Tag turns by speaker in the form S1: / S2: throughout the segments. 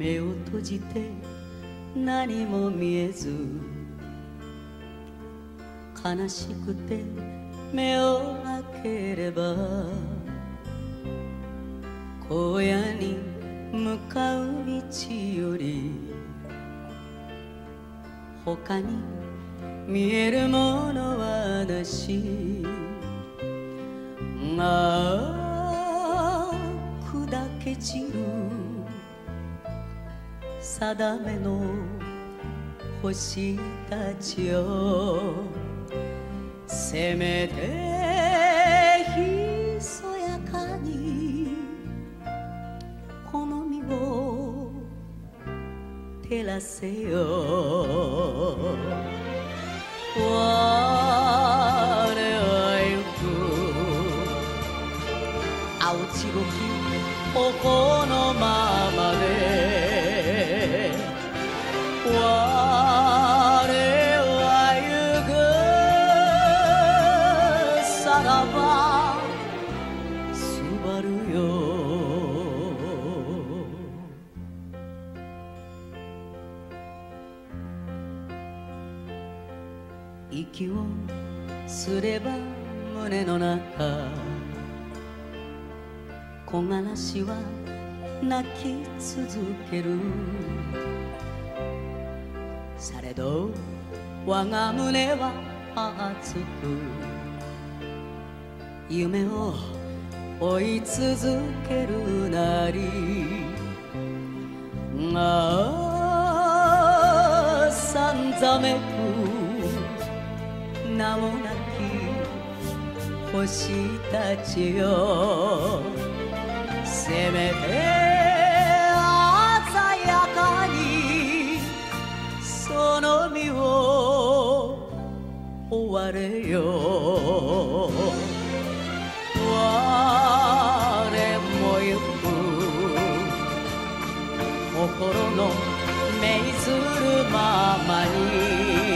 S1: 目を閉じて何も見えず悲しくて目を開ければ荒野に向かう道より他に見えるものはなし。ああ砕け散る定めの星たちよせめてひそやかにこの身を照らせよ。我は行く。青白き頬のままで。ばすばるよ。息をすれば胸の中木枯らしは泣き続ける。されど我が胸は熱く。夢を追い続けるなり。ああさんざめく名もなき星たちよせめて鮮やかに。その身を追われよれもゆく心の命ずるままに。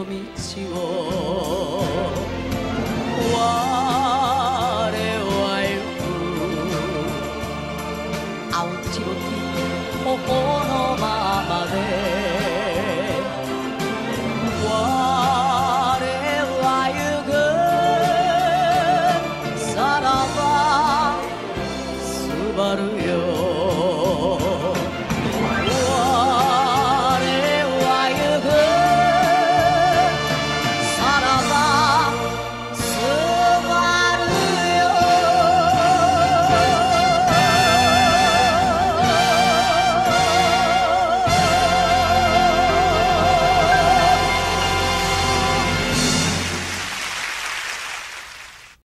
S1: の道を。我は行く。青白き頬のままで。